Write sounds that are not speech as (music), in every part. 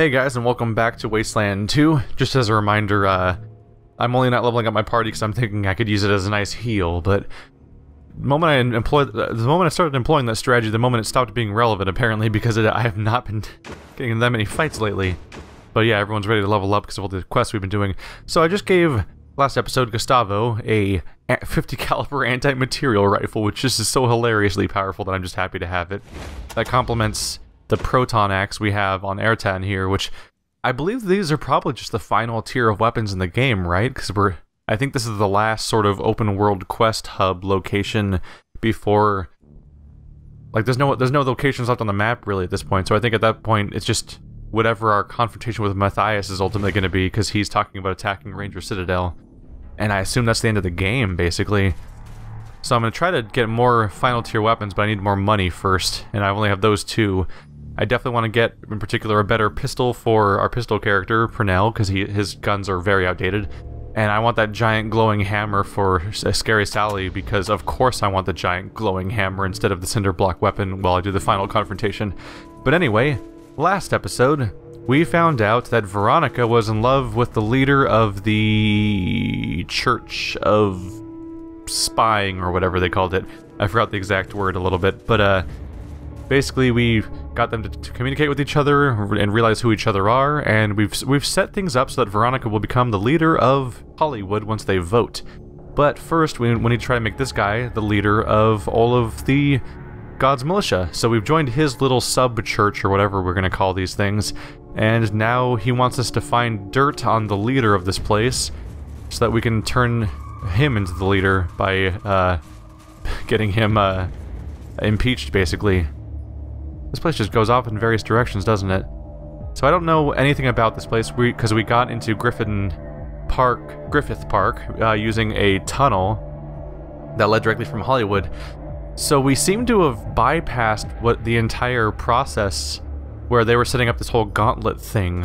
Hey guys, and welcome back to Wasteland 2. Just as a reminder, uh, I'm only not leveling up my party because I'm thinking I could use it as a nice heal, but the moment I employed, the moment I started employing that strategy, the moment it stopped being relevant, apparently, because it, I have not been (laughs) getting in that many fights lately. But yeah, everyone's ready to level up because of all the quests we've been doing. So I just gave last episode Gustavo a 50 (laughs) caliber anti-material rifle, which just is so hilariously powerful that I'm just happy to have it. That complements the proton axe we have on Airtan here, which I believe these are probably just the final tier of weapons in the game, right? Because we're, I think this is the last sort of open world quest hub location before, like, there's no there's no locations left on the map really at this point. So I think at that point it's just whatever our confrontation with Matthias is ultimately going to be, because he's talking about attacking Ranger Citadel, and I assume that's the end of the game basically. So I'm going to try to get more final tier weapons, but I need more money first, and I only have those two. I definitely want to get, in particular, a better pistol for our pistol character, Purnell, because his guns are very outdated. And I want that giant glowing hammer for Scary Sally, because of course I want the giant glowing hammer instead of the cinder block weapon while I do the final confrontation. But anyway, last episode, we found out that Veronica was in love with the leader of the Church of Spying, or whatever they called it. I forgot the exact word a little bit, but uh, basically we got them to, to, communicate with each other and realize who each other are, and we've we've set things up so that Veronica will become the leader of Hollywood once they vote. But first, we, we need to try to make this guy the leader of all of the God's militia. So we've joined his little sub-church, or whatever we're going to call these things, and now he wants us to find dirt on the leader of this place so that we can turn him into the leader by uh, (laughs) getting him uh, impeached, basically. This place just goes off in various directions, doesn't it? So I don't know anything about this place because we, we, got into Griffin Park, Griffith Park, uh, using a tunnel that led directly from Hollywood. So we seem to have bypassed what the entire process where they were setting up this whole gauntlet thing,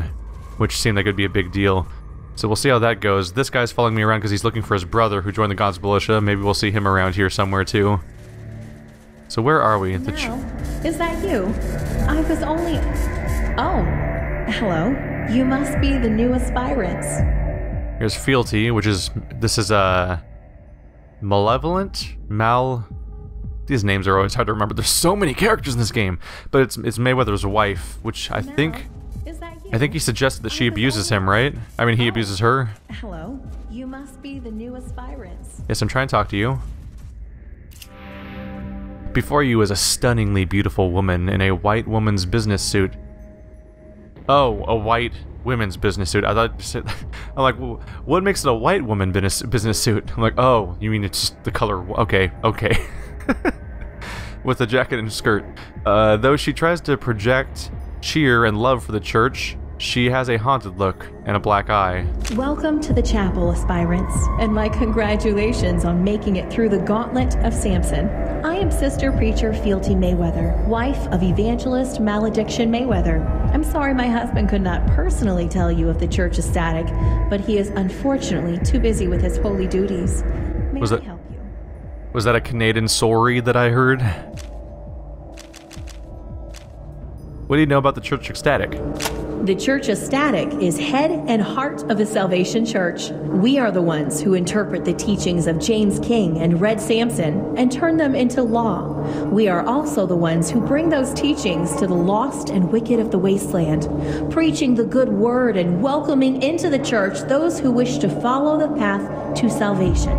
which seemed like it'd be a big deal. So we'll see how that goes. This guy's following me around because he's looking for his brother who joined the God's Militia. Maybe we'll see him around here somewhere too. So where are we? The is that you? I was only... Oh, hello. You must be the new aspirants. Here's Fealty, which is... This is, uh... Malevolent? Mal... These names are always hard to remember. There's so many characters in this game. But it's it's Mayweather's wife, which I think... I think he suggested that she abuses him, right? I mean, he oh. abuses her. Hello. You must be the new aspirants. Yes, I'm trying to talk to you. Before you is a stunningly beautiful woman in a white woman's business suit. Oh, a white women's business suit. I thought, (laughs) I'm like, what makes it a white woman business business suit? I'm like, oh, you mean it's the color? Okay, okay. (laughs) With a jacket and skirt. Uh, though she tries to project cheer and love for the church, she has a haunted look and a black eye. Welcome to the chapel, aspirants, and my congratulations on making it through the gauntlet of Samson. I am Sister Preacher Fealty Mayweather, wife of Evangelist Malediction Mayweather. I'm sorry my husband could not personally tell you of the church ecstatic, but he is unfortunately too busy with his holy duties. May was I that, help you? Was that a Canadian sorry that I heard? What do you know about the church ecstatic? The Church Ecstatic is head and heart of the Salvation Church. We are the ones who interpret the teachings of James King and Red Samson and turn them into law. We are also the ones who bring those teachings to the lost and wicked of the wasteland, preaching the good word and welcoming into the church those who wish to follow the path to salvation.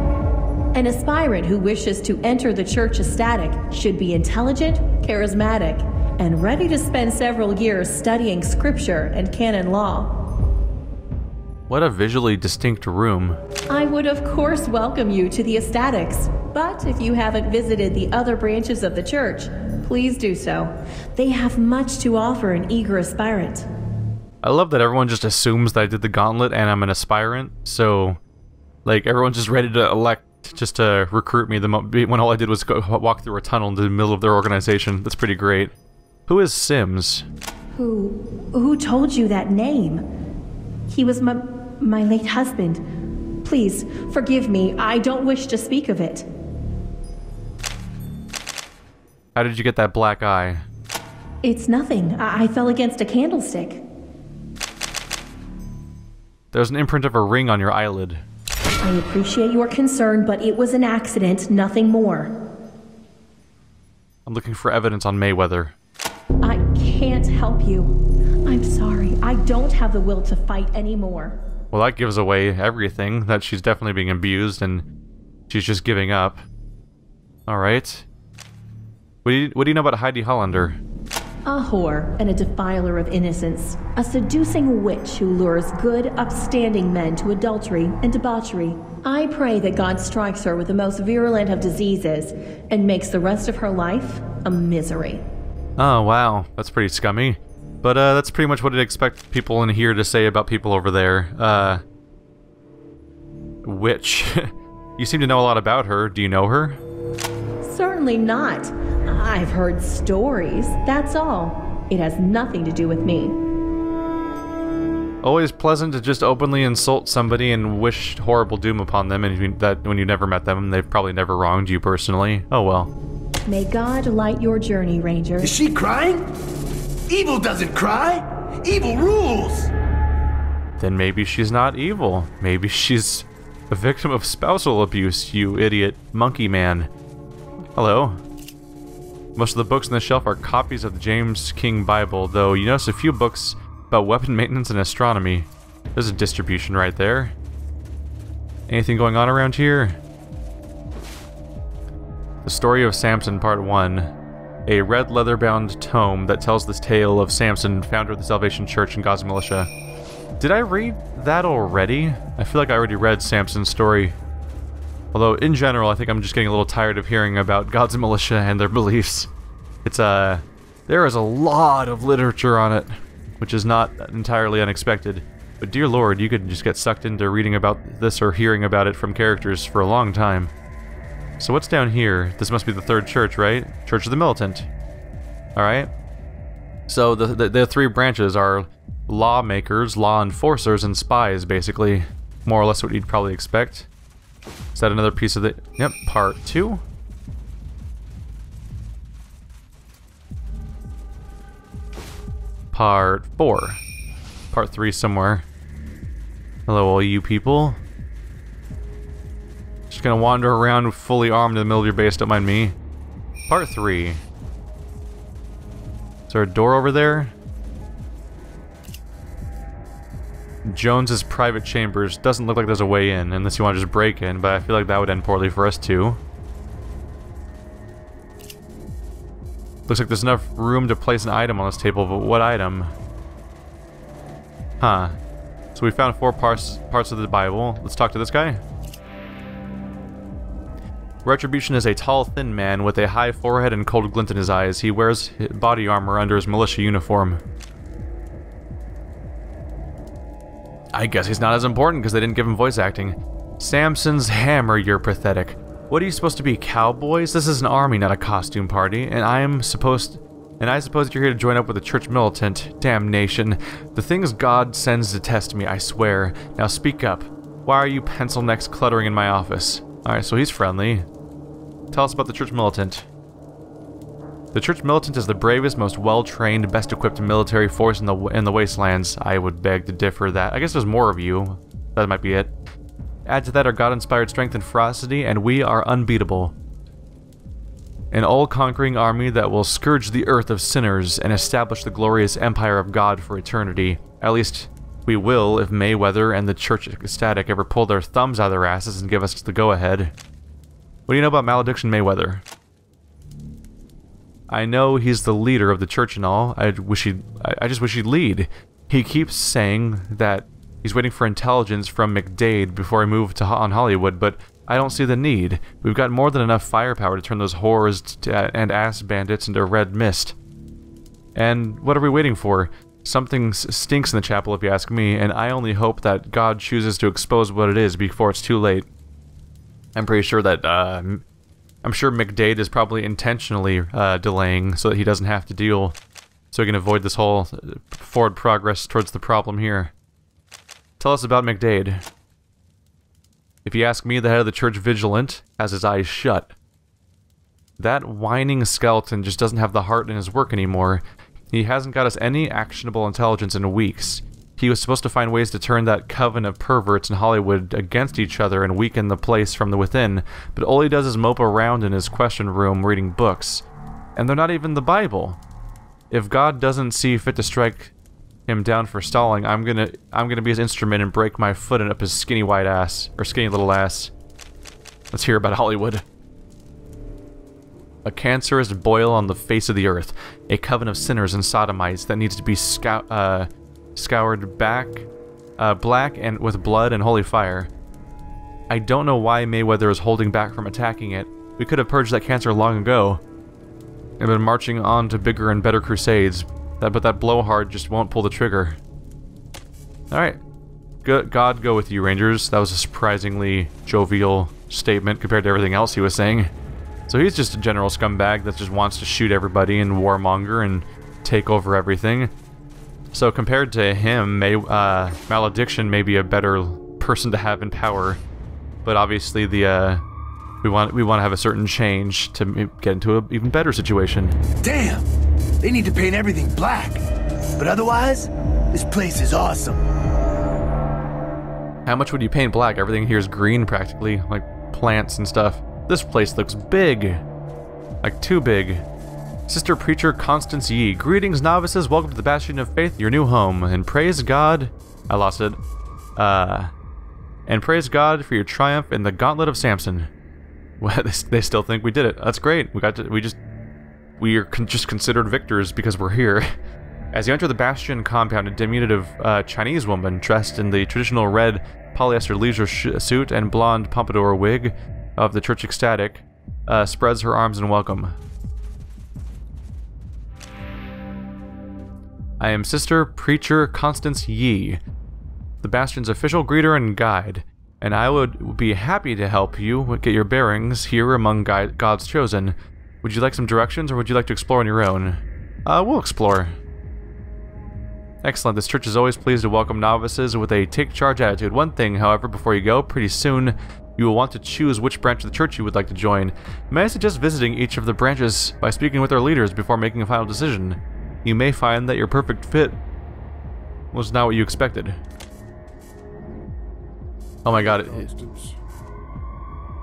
An aspirant who wishes to enter the church ecstatic should be intelligent, charismatic, and ready to spend several years studying scripture and canon law. What a visually distinct room. I would, of course, welcome you to the Ecstatics, but if you haven't visited the other branches of the church, please do so. They have much to offer an eager aspirant. I love that everyone just assumes that I did the gauntlet and I'm an aspirant, so, like, everyone's just ready to elect just to recruit me the when all I did was go walk through a tunnel in the middle of their organization. That's pretty great. Who is Simms? Who... who told you that name? He was my... my late husband. Please, forgive me. I don't wish to speak of it. How did you get that black eye? It's nothing. I, I fell against a candlestick. There's an imprint of a ring on your eyelid. I appreciate your concern, but it was an accident, nothing more. I'm looking for evidence on Mayweather. I can't help you. I'm sorry. I don't have the will to fight anymore. Well, that gives away everything, that she's definitely being abused and she's just giving up. Alright. What do, you, what do you know about Heidi Hollander? A whore and a defiler of innocence. A seducing witch who lures good, upstanding men to adultery and debauchery. I pray that God strikes her with the most virulent of diseases and makes the rest of her life a misery. Oh, wow. That's pretty scummy. But uh, that's pretty much what I'd expect people in here to say about people over there. Uh, witch. (laughs) you seem to know a lot about her. Do you know her? Certainly not. I've heard stories, that's all. It has nothing to do with me. Always pleasant to just openly insult somebody and wish horrible doom upon them, and that when you never met them, they've probably never wronged you personally. Oh well. May God light your journey, Ranger. Is she crying? Evil doesn't cry. Evil rules. Then maybe she's not evil. Maybe she's a victim of spousal abuse, you idiot monkey man. Hello. Most of the books on the shelf are copies of the James King Bible, though you notice a few books about weapon maintenance and astronomy. There's a distribution right there. Anything going on around here? The Story of Samson Part 1. A red leather-bound tome that tells the tale of Samson, founder of the Salvation Church and God's Militia. Did I read that already? I feel like I already read Samson's story. Although, in general, I think I'm just getting a little tired of hearing about (laughs) God's militia and their beliefs. It's, uh... There is a lot of literature on it, which is not entirely unexpected. But dear lord, you could just get sucked into reading about this or hearing about it from characters for a long time. So what's down here? This must be the third church, right? Church of the Militant. Alright. So the, the, the three branches are lawmakers, law enforcers, and spies, basically. More or less what you'd probably expect. Is that another piece of the... Yep, part two. Part four. Part three somewhere. Hello, all you people. Just gonna wander around fully armed in the middle of your base, don't mind me. Part three. Is there a door over there? Jones's private chambers doesn't look like there's a way in, unless you want to just break in, but I feel like that would end poorly for us too. Looks like there's enough room to place an item on this table, but what item? Huh. So we found four parts parts of the Bible. Let's talk to this guy. Retribution is a tall, thin man with a high forehead and cold glint in his eyes. He wears body armor under his militia uniform. I guess he's not as important because they didn't give him voice acting. Samson's hammer, you're pathetic. What are you supposed to be, cowboys? This is an army, not a costume party, and I am supposed... And I suppose you're here to join up with the church militant. Damnation. The things God sends to test me, I swear. Now speak up. Why are you pencil necks cluttering in my office? Alright, so he's friendly. Tell us about the church militant. The Church Militant is the bravest, most well-trained, best-equipped military force in the in the wastelands. I would beg to differ that. I guess there's more of you. That might be it. Add to that our God-inspired strength and ferocity, and we are unbeatable. An all-conquering army that will scourge the earth of sinners and establish the glorious empire of God for eternity. At least, we will if Mayweather and the Church Ecstatic ever pull their thumbs out of their asses and give us the go-ahead. What do you know about Malediction Mayweather? I know he's the leader of the church and all. I wish he'd, I just wish he'd lead. He keeps saying that he's waiting for intelligence from McDade before he moved to on Hollywood, but I don't see the need. We've got more than enough firepower to turn those whores to, uh, and ass bandits into red mist. And what are we waiting for? Something stinks in the chapel, if you ask me, and I only hope that God chooses to expose what it is before it's too late. I'm pretty sure that uh, I'm sure McDade is probably intentionally uh, delaying so that he doesn't have to deal, so he can avoid this whole uh, forward progress towards the problem here. Tell us about McDade. If you ask me, the head of the church vigilant has his eyes shut. That whining skeleton just doesn't have the heart in his work anymore. He hasn't got us any actionable intelligence in weeks. He was supposed to find ways to turn that coven of perverts in Hollywood against each other and weaken the place from the within, but all he does is mope around in his question room reading books. And they're not even the Bible. If God doesn't see fit to strike him down for stalling, I'm gonna I'm gonna be his instrument and break my foot in up his skinny white ass. Or skinny little ass. Let's hear about Hollywood. A cancerous boil on the face of the earth. A coven of sinners and sodomites that needs to be scou uh, scoured back, uh, black and with blood and holy fire. I don't know why Mayweather is holding back from attacking it. We could have purged that cancer long ago. And been marching on to bigger and better crusades. That, but that blowhard just won't pull the trigger. Alright. God go with you, Rangers. That was a surprisingly jovial statement compared to everything else he was saying. So he's just a general scumbag that just wants to shoot everybody and warmonger and take over everything. So compared to him, may, uh, Malediction may be a better person to have in power, but obviously the uh, we want we want to have a certain change to get into an even better situation. Damn, they need to paint everything black, but otherwise, this place is awesome. How much would you paint black? Everything here is green practically, like plants and stuff. This place looks big, like too big. Sister Preacher Constance Yee. Greetings, novices. Welcome to the Bastion of Faith, your new home. And praise God. I lost it. Uh. And praise God for your triumph in the Gauntlet of Samson. (laughs) Well, they still think we did it. That's great. We got to. We just. We are con just considered victors because we're here. (laughs) As you enter the Bastion compound, a diminutive uh, Chinese woman dressed in the traditional red polyester leisure suit and blonde pompadour wig of the church ecstatic uh, spreads her arms in welcome. I am Sister Preacher Constance Yee, the Bastion's official greeter and guide, and I would be happy to help you get your bearings here among God's chosen. Would you like some directions, or would you like to explore on your own? Uh, we'll explore. Excellent. This church is always pleased to welcome novices with a take-charge attitude. One thing, however, before you go, pretty soon you will want to choose which branch of the church you would like to join. May I suggest visiting each of the branches by speaking with their leaders before making a final decision? You may find that your perfect fit was not what you expected. Oh my god, it,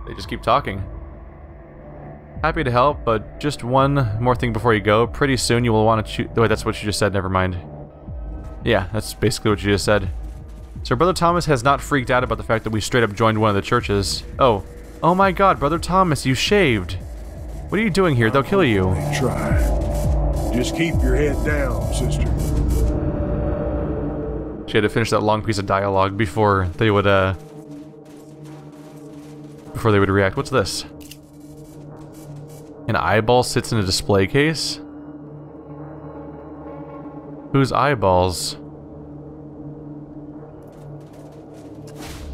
they just keep talking. Happy to help, but just one more thing before you go. Pretty soon you will want to choose... Wait, that's what you just said, never mind. Yeah, that's basically what you just said. So Brother Thomas has not freaked out about the fact that we straight up joined one of the churches. Oh. Oh my god, Brother Thomas, you shaved. What are you doing here? They'll kill you. Just keep your head down, sister. She had to finish that long piece of dialogue before they would, uh... Before they would react. What's this? An eyeball sits in a display case? Whose eyeballs?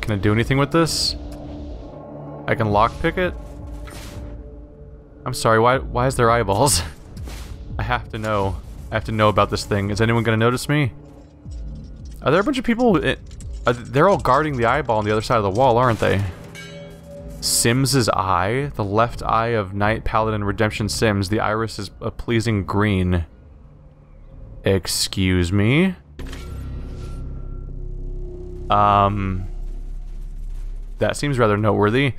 Can I do anything with this? I can lockpick it? I'm sorry, why why is there eyeballs? (laughs) I have to know. I have to know about this thing. Is anyone going to notice me? Are there a bunch of people... It, uh, they're all guarding the eyeball on the other side of the wall, aren't they? Simms's eye? The left eye of Knight Paladin Redemption Sims. The iris is a pleasing green. Excuse me? Um... That seems rather noteworthy.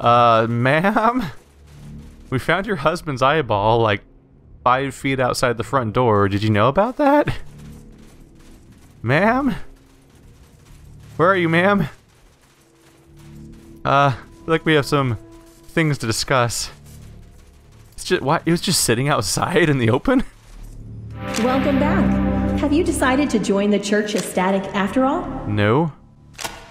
Uh, (laughs) ma'am? We found your husband's eyeball, like, five feet outside the front door. Did you know about that? Ma'am? Where are you, ma'am? Uh, like we have some things to discuss. It's just, why, it was just sitting outside in the open? Welcome back. Have you decided to join the Church Ecstatic after all? No.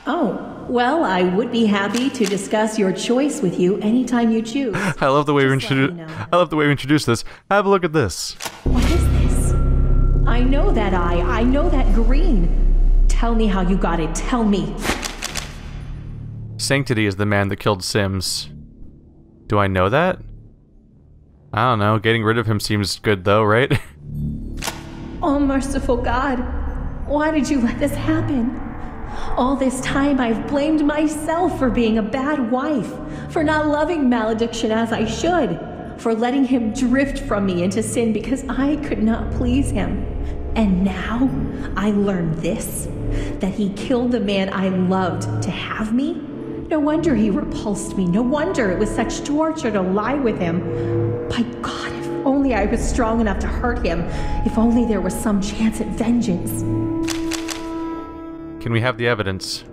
Oh, well, I would be happy to discuss your choice with you anytime you choose. I love the way we introduce. I love the way we introduce this. Have a look at this. What is this? I know that eye. I know that green. Tell me how you got it. Tell me. Sanctity is the man that killed Simms. Do I know that? I don't know. Getting rid of him seems good though, right? (laughs) oh, merciful God. Why did you let this happen? All this time, I've blamed myself for being a bad wife, for not loving malediction as I should, for letting him drift from me into sin because I could not please him. And now I learn this that he killed the man I loved to have me? No wonder he repulsed me. No wonder it was such torture to lie with him. By God, if only I was strong enough to hurt him. If only there was some chance at vengeance. Can we have the evidence?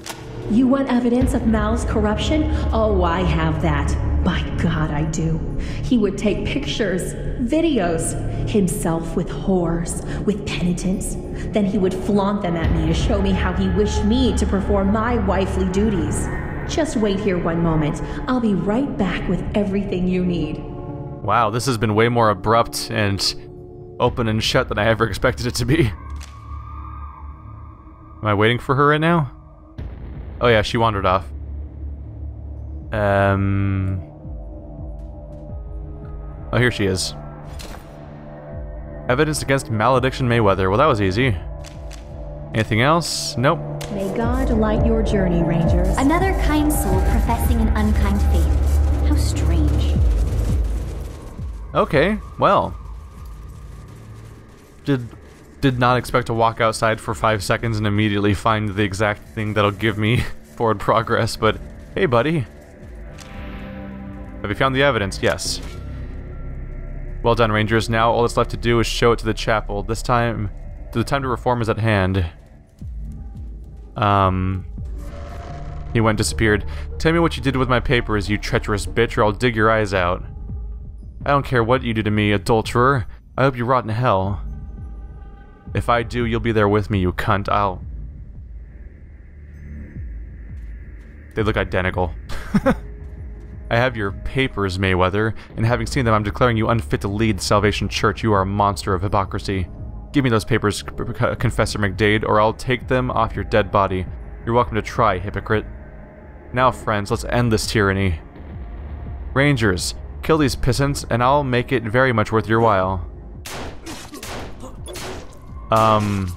You want evidence of Mal's corruption? Oh, I have that. By God, I do. He would take pictures, videos, himself with whores, with penitents. Then he would flaunt them at me to show me how he wished me to perform my wifely duties. Just wait here one moment. I'll be right back with everything you need. Wow, this has been way more abrupt and open and shut than I ever expected it to be. Am I waiting for her right now? Oh yeah, she wandered off. Um... Oh, here she is. Evidence against malediction Mayweather. Well, that was easy. Anything else? Nope. May God light your journey, Rangers. Another kind soul professing an unkind faith. How strange. Okay, well. Did did not expect to walk outside for five seconds and immediately find the exact thing that'll give me (laughs) forward progress, but hey buddy. Have you found the evidence? Yes. Well done, Rangers. Now all that's left to do is show it to the chapel. This time, the time to reform is at hand. Um... He went disappeared. Tell me what you did with my papers, you treacherous bitch, or I'll dig your eyes out. I don't care what you do to me, adulterer. I hope you rot in hell. If I do, you'll be there with me, you cunt. I'll... They look identical. (laughs) I have your papers, Mayweather, and having seen them, I'm declaring you unfit to lead the Salvation Church. You are a monster of hypocrisy. Give me those papers, Confessor McDade, or I'll take them off your dead body. You're welcome to try, hypocrite. Now, friends, let's end this tyranny. Rangers, kill these pissants, and I'll make it very much worth your while. Um...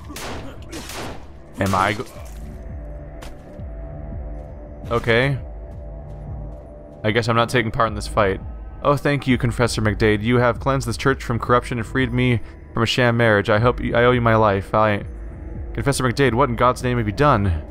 Am I Okay. I guess I'm not taking part in this fight. Oh, thank you, Confessor McDade. You have cleansed this church from corruption and freed me from a sham marriage. I hope you, I owe you my life. I... Confessor McDade, what in God's name have you done?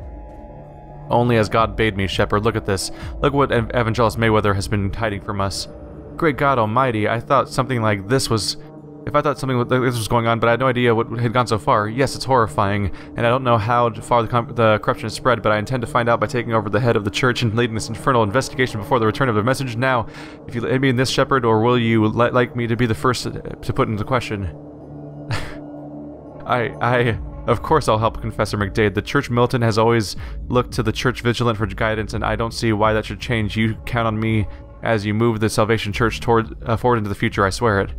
Only as God bade me, Shepherd. Look at this. Look what Evangelist Mayweather has been hiding from us. Great God Almighty, I thought something like this was if I thought something like this was going on, but I had no idea what had gone so far. Yes, it's horrifying, and I don't know how far the, the, corruption has spread, but I intend to find out by taking over the head of the church and leading this infernal investigation before the return of the message. Now, if you let me in this, shepherd, or will you like me to be the first to put into question? (laughs) I, I, of course I'll help Confessor McDade. The Church Militant has always looked to the Church Vigilant for guidance, and I don't see why that should change. You count on me as you move the Salvation Church toward, uh, forward into the future, I swear it.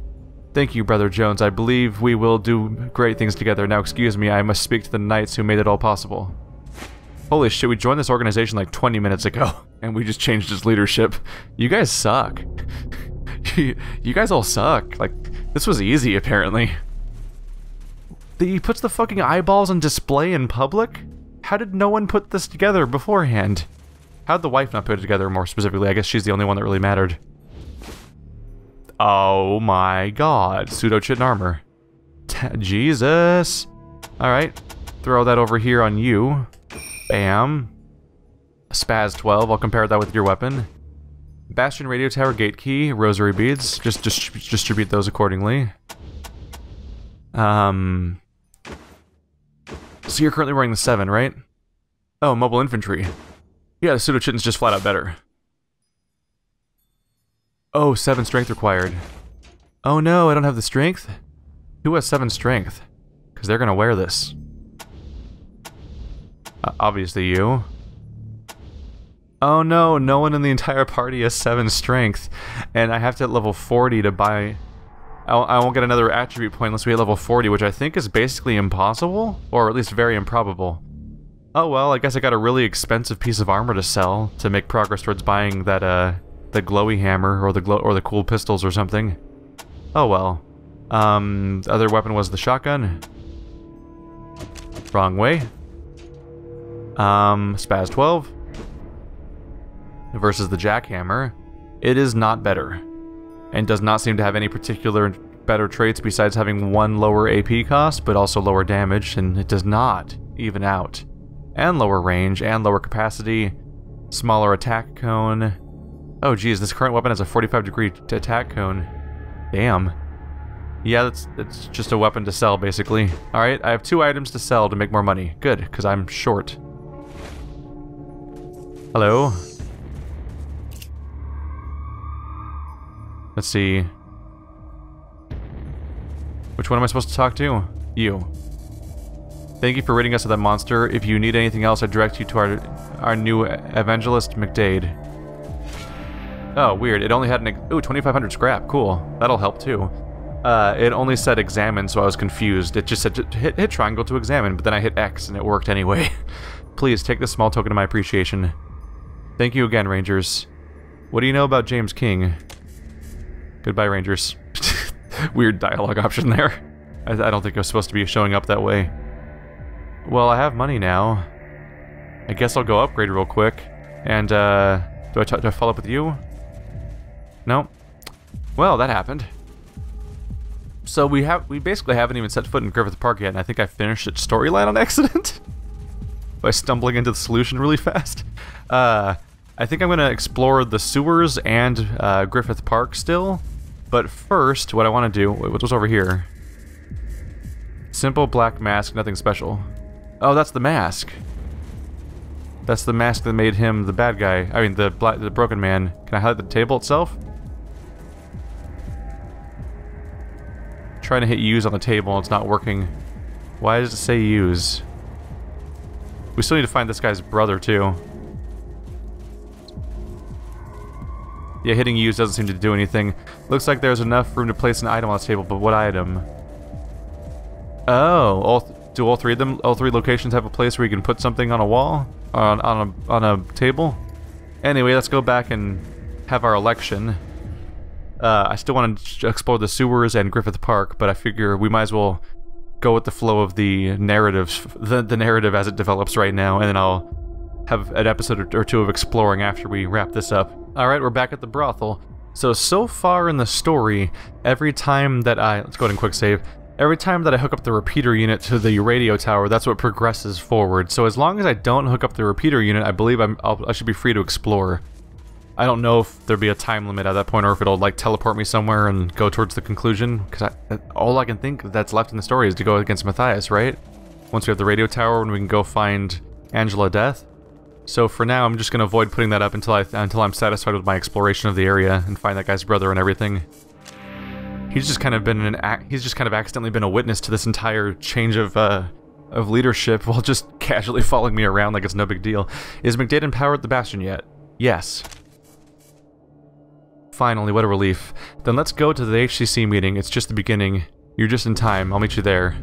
Thank you, Brother Jones. I believe we will do great things together. Now, excuse me, I must speak to the knights who made it all possible. Holy shit, we joined this organization like 20 minutes ago, (laughs) and we just changed its leadership. You guys suck. (laughs) you guys all suck. Like, this was easy, apparently. He puts the fucking eyeballs on display in public? How did no one put this together beforehand? How'd the wife not put it together more specifically? I guess she's the only one that really mattered. Oh my god. Pseudo chitin armor. T Jesus. Alright. Throw that over here on you. Bam. SPAS 12. I'll compare that with your weapon. Bastion radio tower gate key. Rosary beads. Just, just distribute those accordingly. Um. So you're currently wearing the 7, right? Oh, mobile infantry. Yeah, the pseudo chitin's just flat out better. Oh, 7 strength required. Oh no, I don't have the strength? Who has 7 strength? Because they're gonna wear this. Uh, obviously you. Oh no, no one in the entire party has 7 strength. And I have to hit level 40 to buy... I won't get another attribute point unless we hit level 40, which I think is basically impossible? Or at least very improbable. Oh well, I guess I got a really expensive piece of armor to sell to make progress towards buying that, uh, the glowy hammer or the glow or the cool pistols or something. Oh well. Um, the other weapon was the shotgun. Wrong way. Um, SPAS 12 versus the jackhammer. It is not better and does not seem to have any particular better traits besides having one lower AP cost, but also lower damage, and it does not even out. And lower range, and lower capacity, smaller attack cone. Oh geez, this current weapon has a 45 degree attack cone. Damn. Yeah, that's, that's just a weapon to sell, basically. Alright, I have two items to sell to make more money. Good, because I'm short. Hello? Let's see. Which one am I supposed to talk to? You. Thank you for ridding us of that monster. If you need anything else, I direct you to our our new evangelist, McDade. Oh, weird. It only had an... Ooh, 2,500 scrap. Cool. That'll help, too. Uh, it only said examine, so I was confused. It just said hit, hit triangle to examine, but then I hit X, and it worked anyway. (laughs) Please, take this small token of my appreciation. Thank you again, Rangers. What do you know about James King? Goodbye, Rangers. (laughs) Weird dialogue option there. I, I don't think I was supposed to be showing up that way. Well, I have money now. I guess I'll go upgrade real quick. And, uh, do I, do I follow up with you? No? Well, that happened. So we have we basically haven't even set foot in Griffith Park yet, and I think I finished its storyline on (laughs) accident by stumbling into the solution really fast. Uh, I think I'm gonna explore the sewers and uh, Griffith Park still, but first, what I want to do. Wait, what's over here? Simple black mask, nothing special. Oh, that's the mask. That's the mask that made him the bad guy. I mean, the black, the broken man. Can I highlight the table itself? Trying to hit use on the table, and it's not working. Why does it say use? We still need to find this guy's brother, too. Yeah, hitting use doesn't seem to do anything. Looks like there's enough room to place an item on this table, but what item? Oh, all do all three of them, all three locations have a place where you can put something on a wall? On, on, a, on a table? Anyway, let's go back and have our election. Uh, I still want to explore the sewers and Griffith Park, but I figure we might as well go with the flow of the narrative, the, the narrative as it develops right now, and then I'll have an episode or two of exploring after we wrap this up. Alright, we're back at the brothel. So, so far in the story, every time that I... Let's go ahead and quick save. Every time that I hook up the repeater unit to the radio tower, that's what progresses forward. So as long as I don't hook up the repeater unit, I believe i should be free to explore. I don't know if there'll be a time limit at that point or if it'll like teleport me somewhere and go towards the conclusion because all I can think that's left in the story is to go against Matthias, right? Once we have the radio tower and we can go find Angela Deth. So for now, I'm just gonna avoid putting that up until I until I'm satisfied with my exploration of the area and find that guy's brother and everything. He's just kind of been an he's just kind of accidentally been a witness to this entire change of uh, of leadership while just (laughs) casually following me around like it's no big deal. Is McDade in power at the Bastion yet? Yes. Finally, what a relief. Then let's go to the HCC meeting. It's just the beginning. You're just in time. I'll meet you there.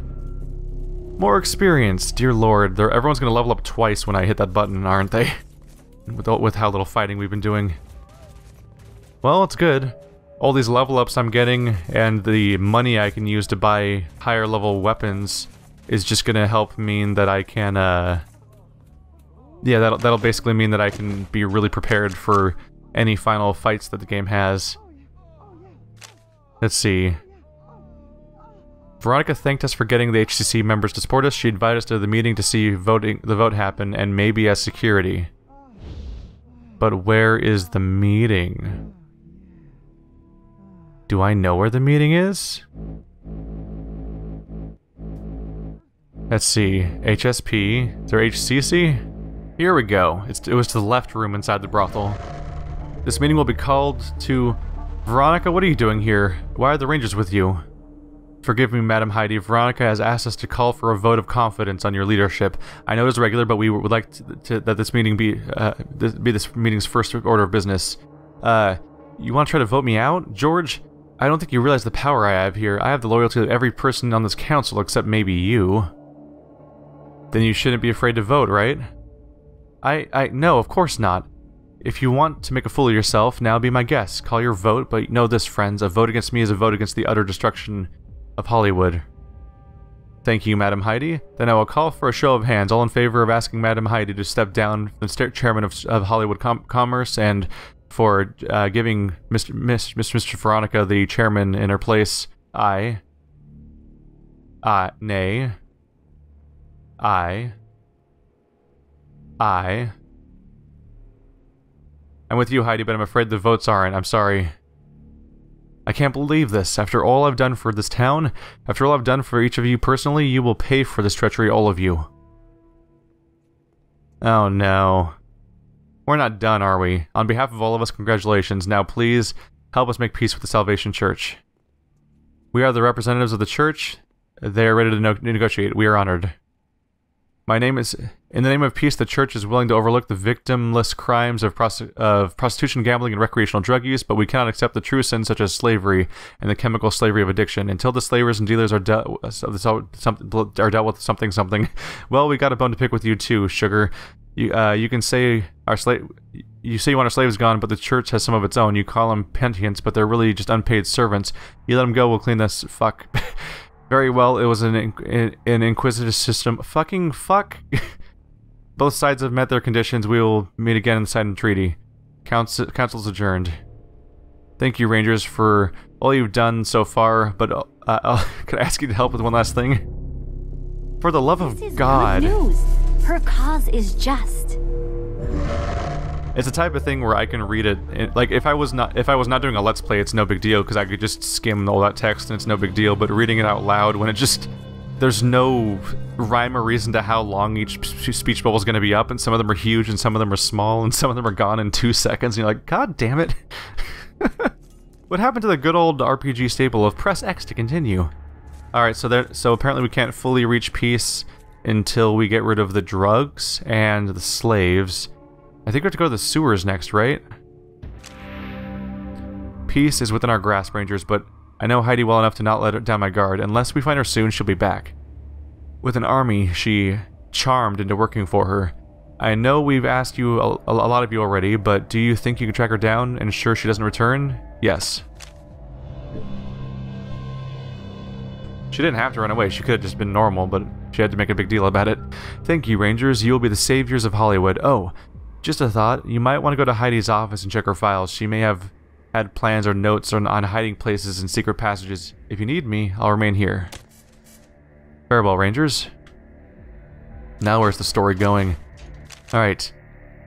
More experience. Dear lord, They're, everyone's gonna level up twice when I hit that button, aren't they? (laughs) with, with how little fighting we've been doing. Well, it's good. All these level ups I'm getting and the money I can use to buy higher level weapons is just gonna help mean that I can, uh... Yeah, that'll, that'll basically mean that I can be really prepared for any final fights that the game has. Let's see. Veronica thanked us for getting the HCC members to support us. She invited us to the meeting to see voting the vote happen and maybe as security. But where is the meeting? Do I know where the meeting is? Let's see. HSP. Is there HCC? Here we go. It's, it was to the left room inside the brothel. This meeting will be called to... Veronica, what are you doing here? Why are the rangers with you? Forgive me, Madam Heidi. Veronica has asked us to call for a vote of confidence on your leadership. I know it's regular, but we would like to, to, that this meeting be uh, this, be this meeting's first order of business. Uh, you want to try to vote me out, George? I don't think you realize the power I have here. I have the loyalty of every person on this council except maybe you. Then you shouldn't be afraid to vote, right? I, I, no, of course not. If you want to make a fool of yourself, now be my guest. Call your vote, but know this, friends. A vote against me is a vote against the utter destruction of Hollywood. Thank you, Madam Heidi. Then I will call for a show of hands, all in favor of asking Madam Heidi to step down from the chairman of, of Hollywood Com Commerce and for uh, giving Mr. Miss, Mr. Mr. Veronica the chairman in her place. I. I. Nay. I. I. I'm with you, Heidi, but I'm afraid the votes aren't. I'm sorry. I can't believe this. After all I've done for this town, after all I've done for each of you personally, you will pay for this treachery, all of you. Oh no. We're not done, are we? On behalf of all of us, congratulations. Now please, help us make peace with the Salvation Church. We are the representatives of the church. They are ready to no negotiate. We are honored. My name is... In the name of peace, the church is willing to overlook the victimless crimes of, of prostitution, gambling, and recreational drug use, but we cannot accept the true sins such as slavery and the chemical slavery of addiction. Until the slavers and dealers are, dealt are dealt with something something, (laughs) well, we got a bone to pick with you too, sugar. You, uh, you can say our slave... You say you want our slaves gone, but the church has some of its own. You call them penitents, but they're really just unpaid servants. You let them go, we'll clean this fuck. (laughs) Very well, it was an, an inquisitive system. Fucking fuck. (laughs) Both sides have met their conditions. We will meet again in the Sidon Treaty. Council, council's adjourned. Thank you, Rangers, for all you've done so far, but uh, uh, (laughs) could I ask you to help with one last thing? For the love this of God. Good news. Her cause is just. It's a type of thing where I can read it. like if I was not if I was not doing a let's play, it's no big deal because I could just skim all that text and it's no big deal. But reading it out loud when it just there's no rhyme or reason to how long each speech bubble is going to be up, and some of them are huge and some of them are small and some of them are gone in two seconds. And you're like, God damn it! (laughs) what happened to the good old RPG staple of press X to continue? All right, so there. So apparently we can't fully reach peace until we get rid of the drugs and the slaves. I think we have to go to the sewers next, right? Peace is within our grasp, Rangers, but I know Heidi well enough to not let down my guard. Unless we find her soon, she'll be back. With an army she charmed into working for her. I know we've asked you, a, a lot of you already, but do you think you can track her down and ensure she doesn't return? Yes. She didn't have to run away, she could have just been normal, but she had to make a big deal about it. Thank you, Rangers, you will be the saviors of Hollywood. Oh, just a thought, you might want to go to Heidi's office and check her files. She may have had plans or notes on, on hiding places and secret passages. If you need me, I'll remain here. Farewell, Rangers. Now where's the story going? Alright.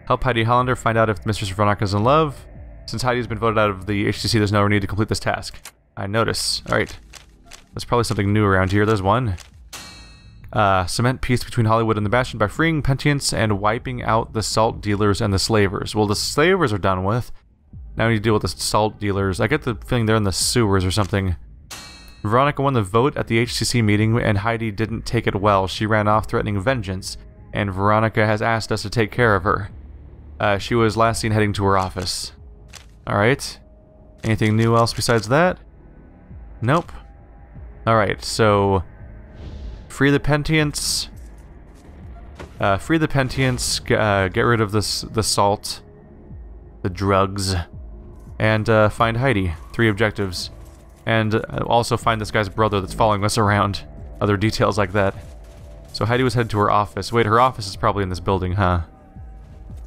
Help Heidi Hollander find out if Mistress Veronica is in love. Since Heidi's been voted out of the HCC, there's no need to complete this task. I notice. Alright. There's probably something new around here. There's one. Uh, cement peace between Hollywood and the Bastion by freeing penitents and wiping out the salt dealers and the slavers. Well, the slavers are done with. Now we need to deal with the salt dealers. I get the feeling they're in the sewers or something. Veronica won the vote at the HCC meeting and Heidi didn't take it well. She ran off threatening vengeance, and Veronica has asked us to take care of her. Uh, she was last seen heading to her office. Alright. Anything new else besides that? Nope. Alright, so Free the Pentients. Uh, free the Pentients, uh, get rid of this, the salt, the drugs, and uh, find Heidi. Three objectives. And uh, also find this guy's brother that's following us around. Other details like that. So Heidi was headed to her office. Wait, her office is probably in this building, huh?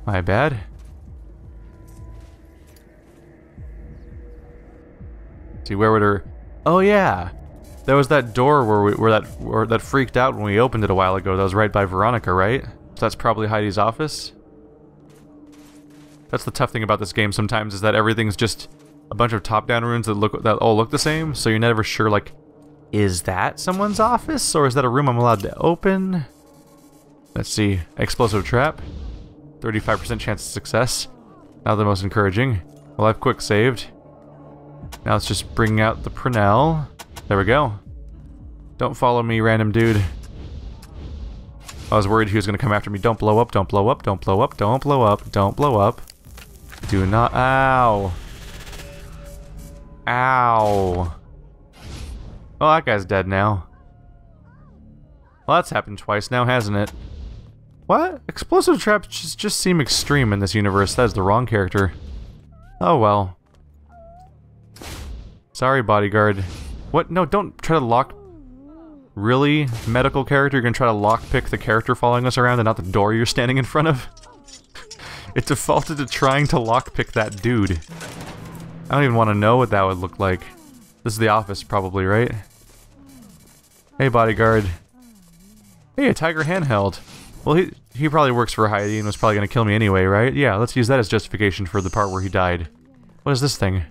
My bad. see, where would her... Oh, yeah! There was that door where we where that where that freaked out when we opened it a while ago. That was right by Veronica, right? So that's probably Heidi's office. That's the tough thing about this game sometimes is that everything's just a bunch of top-down rooms that look that all look the same, so you're never sure like is that someone's office or is that a room I'm allowed to open? Let's see. Explosive trap. 35% chance of success. Not the most encouraging. Well, I've quick saved. Now let's just bring out the Purnell. There we go. Don't follow me, random dude. I was worried he was going to come after me. Don't blow up, don't blow up, don't blow up, don't blow up, don't blow up. Do not... Ow. Ow. Well, that guy's dead now. Well, that's happened twice now, hasn't it? What? Explosive traps just, just seem extreme in this universe. That is the wrong character. Oh well. Sorry, bodyguard. What? No, don't try to lock... Really? Medical character? You're gonna try to lockpick the character following us around and not the door you're standing in front of? (laughs) it defaulted to trying to lockpick that dude. I don't even want to know what that would look like. This is the office, probably, right? Hey, bodyguard. Hey, a Tiger handheld. Well, he he probably works for Heidi and was probably going to kill me anyway, right? Yeah, let's use that as justification for the part where he died. What is this thing?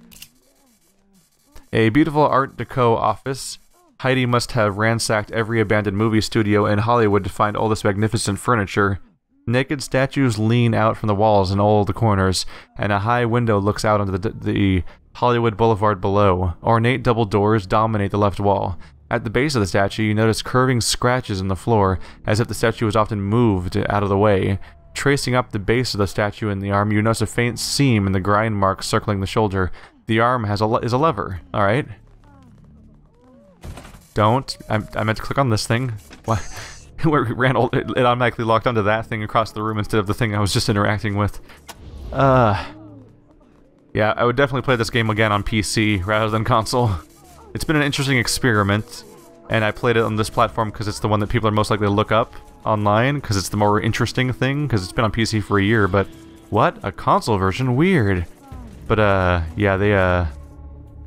A beautiful Art Deco office. Heidi must have ransacked every abandoned movie studio in Hollywood to find all this magnificent furniture. Naked statues lean out from the walls in all the corners, and a high window looks out onto the, the Hollywood Boulevard below. Ornate double doors dominate the left wall. At the base of the statue, you notice curving scratches in the floor, as if the statue was often moved out of the way. Tracing up the base of the statue in the arm, you notice a faint seam in the grind mark circling the shoulder. The arm has a is a lever. All right. Don't. I, I meant to click on this thing. (laughs) What? (laughs) Where it ran, it, it automatically locked onto that thing across the room instead of the thing I was just interacting with. Uh. Yeah, I would definitely play this game again on PC rather than console. It's been an interesting experiment, and I played it on this platform because it's the one that people are most likely to look up online, because it's the more interesting thing, because it's been on PC for a year, but what? A console version? Weird. But, uh, yeah, they, uh,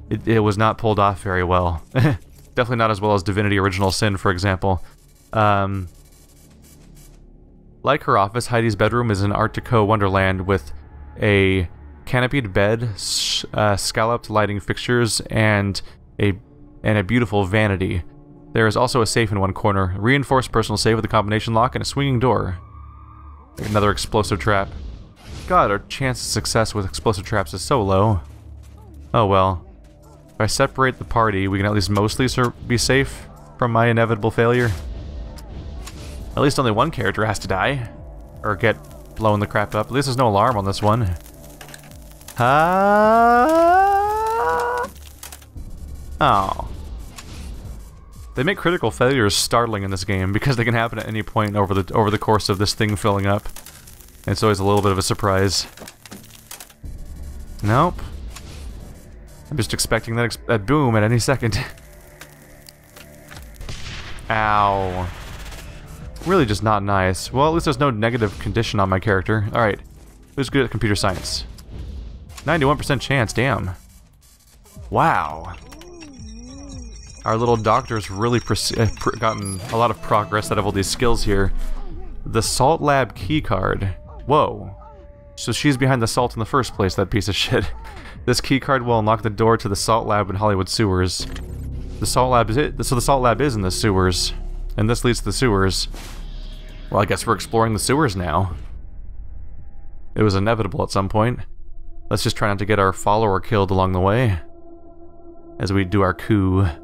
it, it was not pulled off very well. (laughs) Definitely not as well as Divinity Original Sin, for example. Um, like her office, Heidi's bedroom is an Art Deco wonderland with a canopied bed, uh, scalloped lighting fixtures, and a and a beautiful vanity. There is also a safe in one corner, reinforced personal safe with a combination lock and a swinging door. Another explosive trap. God, our chance of success with explosive traps is so low. Oh well. If I separate the party, we can at least mostly be safe from my inevitable failure. At least only one character has to die. Or get blown the crap up. At least there's no alarm on this one. Ah. Oh. They make critical failures startling in this game because they can happen at any point over the over the course of this thing filling up. It's always a little bit of a surprise. Nope. I'm just expecting that, ex that boom at any second. (laughs) Ow. Really just not nice. Well, at least there's no negative condition on my character. Alright. Who's good at computer science? 91% chance, damn. Wow. Our little doctor's really uh, gotten a lot of progress out of all these skills here. The Salt Lab keycard. Whoa. So she's behind the salt in the first place, that piece of shit. (laughs) This keycard will unlock the door to the Salt Lab in Hollywood sewers. The Salt Lab is it? So the Salt Lab is in the sewers. And this leads to the sewers. Well, I guess we're exploring the sewers now. It was inevitable at some point. Let's just try not to get our follower killed along the way. As we do our coup. I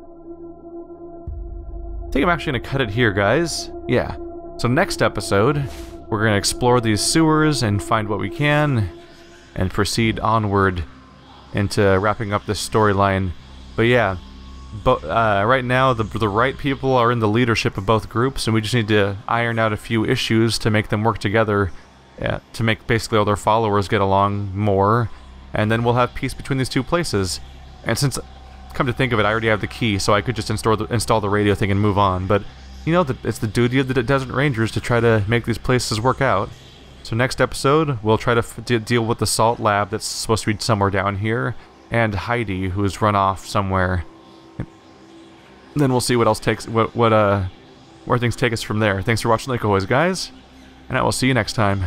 think I'm actually going to cut it here, guys. Yeah. So next episode, we're going to explore these sewers and find what we can, and proceed onward into wrapping up this storyline. But yeah, but uh, right now the the right people are in the leadership of both groups, and we just need to iron out a few issues to make them work together, yeah, to make basically all their followers get along more, and then we'll have peace between these two places. And since, come to think of it, I already have the key, so I could just install the, install the radio thing and move on. But you know, that it's the duty of the Desert Rangers to try to make these places work out. So next episode, we'll try to deal with the Salt Lab that's supposed to be somewhere down here, and Heidi, who's run off somewhere. Then we'll see what else takes what what uh where things take us from there. Thanks for watching like always, guys, and I will see you next time.